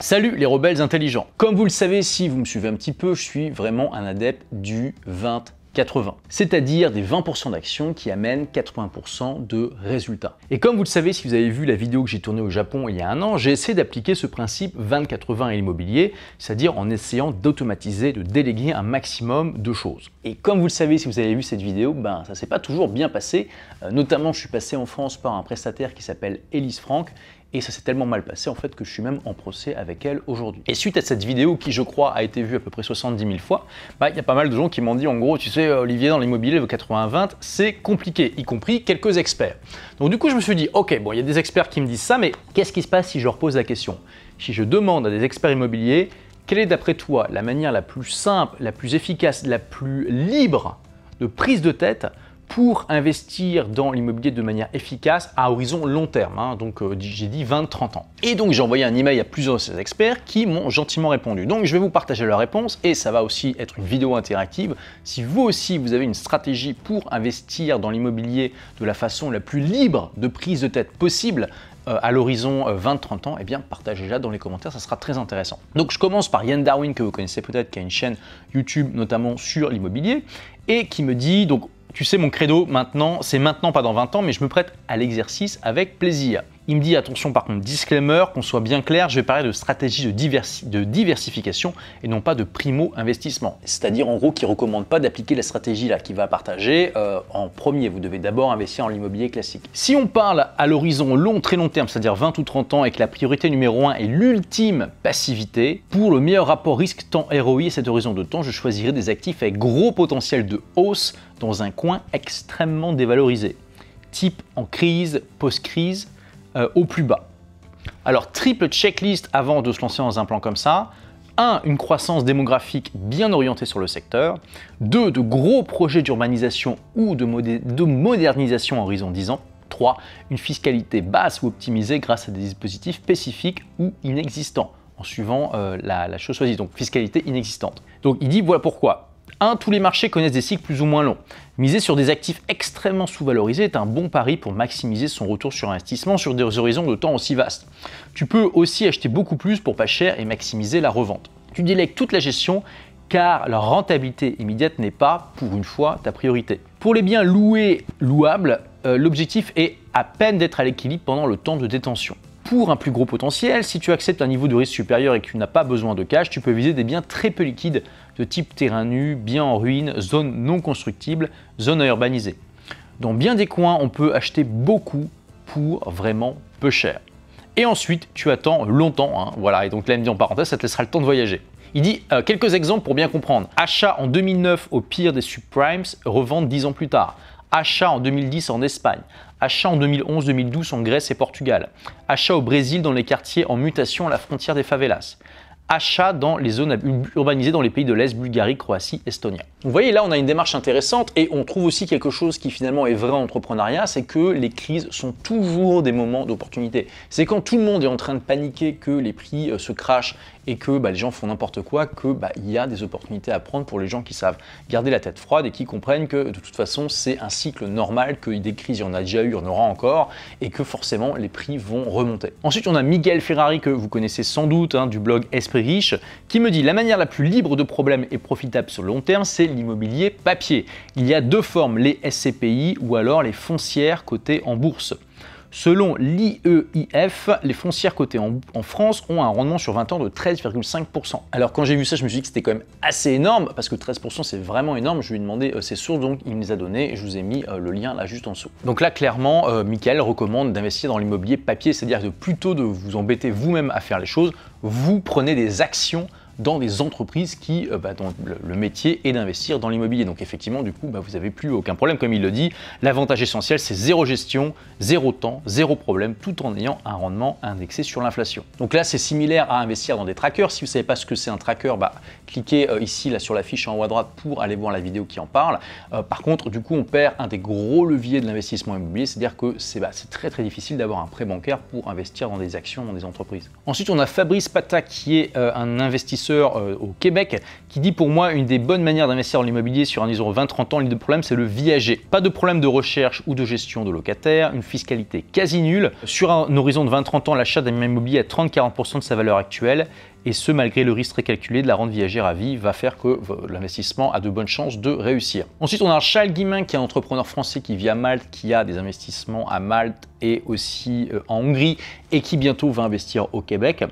Salut les rebelles intelligents. Comme vous le savez, si vous me suivez un petit peu, je suis vraiment un adepte du 20 80, c'est-à-dire des 20% d'actions qui amènent 80% de résultats. Et comme vous le savez, si vous avez vu la vidéo que j'ai tournée au Japon il y a un an, j'ai essayé d'appliquer ce principe 20-80 à l'immobilier, c'est-à-dire en essayant d'automatiser, de déléguer un maximum de choses. Et comme vous le savez, si vous avez vu cette vidéo, ben ça s'est pas toujours bien passé. Euh, notamment, je suis passé en France par un prestataire qui s'appelle Elise Franck, et ça s'est tellement mal passé en fait que je suis même en procès avec elle aujourd'hui. Et suite à cette vidéo qui je crois a été vue à peu près 70 000 fois, bah, il y a pas mal de gens qui m'ont dit en gros tu sais Olivier dans l'immobilier le 80-20 c'est compliqué, y compris quelques experts. Donc du coup je me suis dit ok bon il y a des experts qui me disent ça mais qu'est-ce qui se passe si je leur pose la question? Si je demande à des experts immobiliers quelle est d'après toi la manière la plus simple, la plus efficace, la plus libre de prise de tête pour investir dans l'immobilier de manière efficace à horizon long terme. Hein. donc euh, j'ai dit 20-30 ans. Et donc j'ai envoyé un email à plusieurs de ces experts qui m'ont gentiment répondu. Donc je vais vous partager leur réponse et ça va aussi être une vidéo interactive. Si vous aussi vous avez une stratégie pour investir dans l'immobilier de la façon la plus libre de prise de tête possible, à l'horizon 20-30 euh, ans, eh bien partagez-la dans les commentaires, ça sera très intéressant. Donc je commence par Yann Darwin que vous connaissez peut-être, qui a une chaîne YouTube notamment sur l'immobilier et qui me dit donc tu sais, mon credo maintenant, c'est maintenant, pas dans 20 ans, mais je me prête à l'exercice avec plaisir. Il me dit attention par contre, disclaimer, qu'on soit bien clair, je vais parler de stratégie de, diversification et non pas de primo-investissement. C'est-à-dire en gros qu'il ne recommande pas d'appliquer la stratégie là qu'il va partager euh, en premier. Vous devez d'abord investir en l'immobilier classique. Si on parle à l'horizon long, très long terme, c'est-à-dire 20 ou 30 ans et que la priorité numéro 1 est l'ultime passivité, pour le meilleur rapport risque temps ROI à cet horizon de temps, je choisirai des actifs avec gros potentiel de hausse dans un coin extrêmement dévalorisé. Type en crise, post-crise, euh, au plus bas. Alors, triple checklist avant de se lancer dans un plan comme ça. 1. Une croissance démographique bien orientée sur le secteur. 2. De gros projets d'urbanisation ou de, de modernisation en horizon 10 ans. 3. Une fiscalité basse ou optimisée grâce à des dispositifs spécifiques ou inexistants, en suivant euh, la, la chose choisie. Donc, fiscalité inexistante. Donc, il dit voilà pourquoi. 1. Tous les marchés connaissent des cycles plus ou moins longs. Miser sur des actifs extrêmement sous-valorisés est un bon pari pour maximiser son retour sur investissement sur des horizons de temps aussi vastes. Tu peux aussi acheter beaucoup plus pour pas cher et maximiser la revente. Tu délègues toute la gestion car leur rentabilité immédiate n'est pas, pour une fois, ta priorité. Pour les biens loués, louables, euh, l'objectif est à peine d'être à l'équilibre pendant le temps de détention. Pour un plus gros potentiel, si tu acceptes un niveau de risque supérieur et que tu n'as pas besoin de cash, tu peux viser des biens très peu liquides de type terrain nu, bien en ruine, zone non constructible, zone à urbaniser. Dans bien des coins, on peut acheter beaucoup pour vraiment peu cher. Et ensuite, tu attends longtemps. Hein, voilà, et donc là, dit en parenthèse, ça te laissera le temps de voyager. Il dit euh, quelques exemples pour bien comprendre. Achat en 2009 au pire des subprimes, revente 10 ans plus tard. Achat en 2010 en Espagne. Achat en 2011-2012 en Grèce et Portugal. Achat au Brésil dans les quartiers en mutation à la frontière des favelas achat dans les zones urbanisées dans les pays de l'Est, Bulgarie, Croatie, Estonie. Vous voyez, là, on a une démarche intéressante et on trouve aussi quelque chose qui finalement est vrai en entrepreneuriat, c'est que les crises sont toujours des moments d'opportunité. C'est quand tout le monde est en train de paniquer que les prix euh, se crachent et que bah, les gens font n'importe quoi, que bah, il y a des opportunités à prendre pour les gens qui savent garder la tête froide et qui comprennent que de toute façon c'est un cycle normal, que des crises il y en a déjà eu, il y en aura encore, et que forcément les prix vont remonter. Ensuite on a Miguel Ferrari que vous connaissez sans doute hein, du blog Esprit Qui me dit la manière la plus libre de problèmes et profitable sur le long terme, c'est l'immobilier papier. Il y a deux formes, les SCPI ou alors les foncières cotées en bourse. Selon l'IEIF, les foncières cotées en, France ont un rendement sur 20 ans de 13,5%. Alors quand j'ai vu ça, je me suis dit que c'était quand même assez énorme, parce que 13% c'est vraiment énorme. Je lui ai demandé euh, ses sources, donc il me les a données, je vous ai mis euh, le lien là juste en dessous. Donc là, clairement, euh, Michael recommande d'investir dans l'immobilier papier, c'est-à-dire de plutôt de vous embêter vous-même à faire les choses, vous prenez des actions dans des entreprises qui, euh, bah, dont le, métier est d'investir dans l'immobilier. Donc effectivement, du coup, bah, vous n'avez plus aucun problème, comme il le dit. L'avantage essentiel, c'est zéro gestion, zéro temps, zéro problème, tout en ayant un rendement indexé sur l'inflation. Donc là, c'est similaire à investir dans des trackers. Si vous ne savez pas ce que c'est un tracker, bah, cliquez euh, ici là sur la fiche en haut à droite pour aller voir la vidéo qui en parle. Euh, par contre, du coup, on perd un des gros leviers de l'investissement immobilier, c'est-à-dire que c'est très très difficile d'avoir un prêt bancaire pour investir dans des actions dans des entreprises. Ensuite, on a Fabrice Pata qui est un investisseur euh, au Québec qui dit pour moi une des bonnes manières d'investir dans l'immobilier sur un horizon 20-30 ans, le problème c'est le viager. Pas de problème de recherche ou de gestion de locataires, une fiscalité quasi nulle. Sur un horizon de 20-30 ans, l'achat d'un immobilier à 30-40% de sa valeur actuelle et ce malgré le risque récalculé de la rente viagère à vie va faire que l'investissement a de bonnes chances de réussir. Ensuite, on a Charles Guimin qui est un entrepreneur français qui vit à Malte, qui a des investissements à Malte et aussi euh, en Hongrie et qui bientôt va investir au Québec,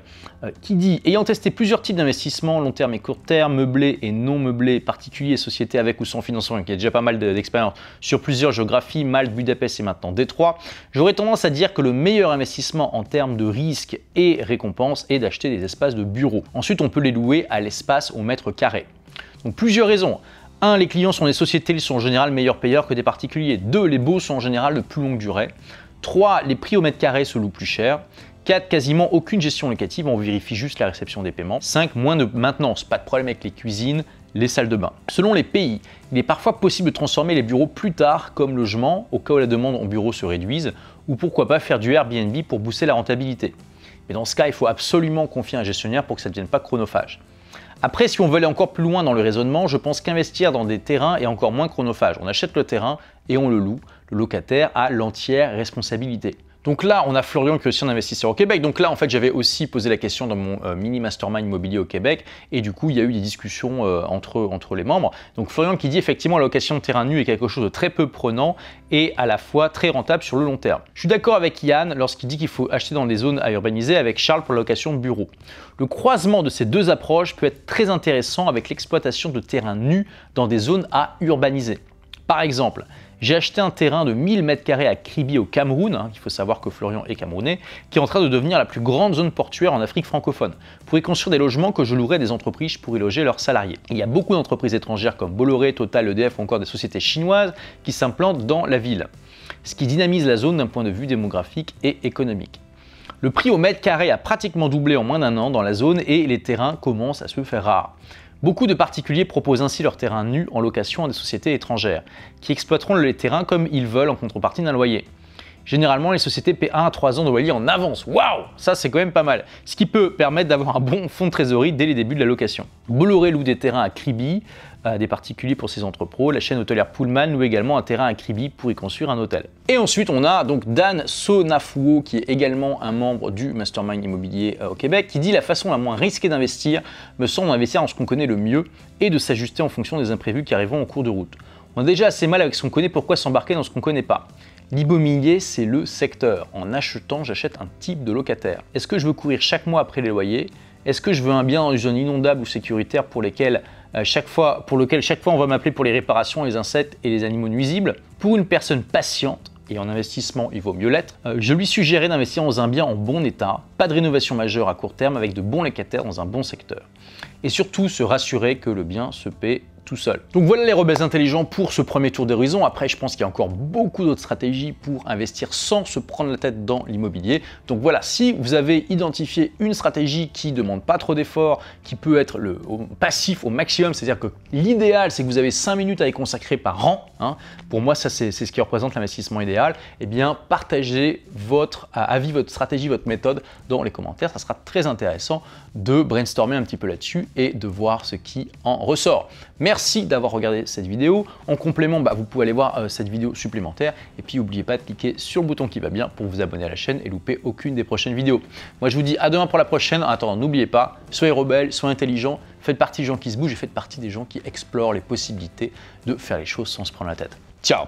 euh, qui dit ayant testé plusieurs types d'investissements, long terme et court terme, meublés et non meublés, particuliers et sociétés avec ou sans financement, qui a déjà pas mal d'expérience sur plusieurs géographies, Malte, Budapest et maintenant Détroit, j'aurais tendance à dire que le meilleur investissement en termes de risque et récompense est d'acheter des espaces de bureau. Ensuite, on peut les louer à l'espace au mètre carré. Donc plusieurs raisons. 1. Les clients sont des sociétés, ils sont en général meilleurs payeurs que des particuliers. 2. Les baux sont en général de plus longue durée. 3. Les prix au mètre carré se louent plus cher. 4. Quasiment aucune gestion locative, on vérifie juste la réception des paiements. 5. Moins de maintenance, pas de problème avec les cuisines, les salles de bain. Selon les pays, il est parfois possible de transformer les bureaux plus tard comme logement, au cas où la demande en bureau se réduise, ou pourquoi pas faire du Airbnb pour booster la rentabilité. Mais dans ce cas, il faut absolument confier un gestionnaire pour que ça ne devienne pas chronophage. Après, si on veut aller encore plus loin dans le raisonnement, je pense qu'investir dans des terrains est encore moins chronophage. On achète le terrain et on le loue. Le locataire a l'entière responsabilité. Donc là, on a Florian qui est aussi un investisseur au Québec. Donc là, en fait, j'avais aussi posé la question dans mon euh, mini mastermind immobilier au Québec. Et du coup, il y a eu des discussions euh, entre, les membres. Donc Florian qui dit effectivement la location de terrain nu est quelque chose de très peu prenant et à la fois très rentable sur le long terme. Je suis d'accord avec Yann lorsqu'il dit qu'il faut acheter dans des zones à urbaniser avec Charles pour la location de bureau. Le croisement de ces deux approches peut être très intéressant avec l'exploitation de terrains nus dans des zones à urbaniser. Par exemple, j'ai acheté un terrain de 1000 m2 à Kribi au Cameroun, hein, il faut savoir que Florian est camerounais, qui est en train de devenir la plus grande zone portuaire en Afrique francophone. Pour y construire des logements que je louerai des entreprises pour y loger leurs salariés. Il y a beaucoup d'entreprises étrangères comme Bolloré, Total, EDF ou encore des sociétés chinoises qui s'implantent dans la ville, ce qui dynamise la zone d'un point de vue démographique et économique. Le prix au mètre carré a pratiquement doublé en moins d'un an dans la zone et les terrains commencent à se faire rares. Beaucoup de particuliers proposent ainsi leurs terrains nus en location à des sociétés étrangères, qui exploiteront les terrains comme ils veulent en contrepartie d'un loyer. Généralement, les sociétés paient 1 à 3 ans de loyer en avance. Waouh Ça, c'est quand même pas mal. Ce qui peut permettre d'avoir un bon fonds de trésorerie dès les débuts de la location. Bolloré loue des terrains à Kribi, des particuliers pour ses entrepôts. La chaîne hôtelière Pullman loue également un terrain à Kribi pour y construire un hôtel. Et ensuite, on a donc Dan Sonafuo, qui est également un membre du Mastermind immobilier euh, au Québec, qui dit la façon la moins risquée d'investir me semble d'investir dans ce qu'on connaît le mieux et de s'ajuster en fonction des imprévus qui arriveront en cours de route. On a déjà assez mal avec ce qu'on connaît, pourquoi s'embarquer dans ce qu'on connaît pas? L'immobilier, c'est le secteur. En achetant, j'achète un type de locataire. Est-ce que je veux courir chaque mois après les loyers? Est-ce que je veux un bien dans une zone inondable ou sécuritaire pour, lesquels, euh, chaque fois, lequel chaque fois on va m'appeler pour les réparations, les insectes et les animaux nuisibles? Pour une personne patiente, et en investissement, il vaut mieux l'être, euh, je lui suggérerais d'investir dans un bien en bon état, pas de rénovation majeure à court terme, avec de bons locataires dans un bon secteur. Et surtout, se rassurer que le bien se paie tout seul. Donc voilà les rebelles intelligents pour ce premier tour d'horizon. Après, je pense qu'il y a encore beaucoup d'autres stratégies pour investir sans se prendre la tête dans l'immobilier. Donc voilà, si vous avez identifié une stratégie qui demande pas trop d'efforts, qui peut être le passif au maximum, c'est-à-dire que l'idéal, c'est que vous avez 5 minutes à y consacrer par an. Hein. Pour moi, ça c'est ce qui représente l'investissement idéal. Eh bien, partagez votre avis, votre stratégie, votre méthode dans les commentaires. Ça sera très intéressant de brainstormer un petit peu là-dessus et de voir ce qui en ressort. Merci Merci d'avoir regardé cette vidéo. En complément, bah, vous pouvez aller voir euh, cette vidéo supplémentaire. Et puis, n'oubliez pas de cliquer sur le bouton qui va bien pour vous abonner à la chaîne et louper aucune des prochaines vidéos. Moi, je vous dis à demain pour la prochaine. En attendant, n'oubliez pas, soyez rebelles, soyez intelligents, faites partie des gens qui se bougent et faites partie des gens qui explorent les possibilités de faire les choses sans se prendre la tête. Ciao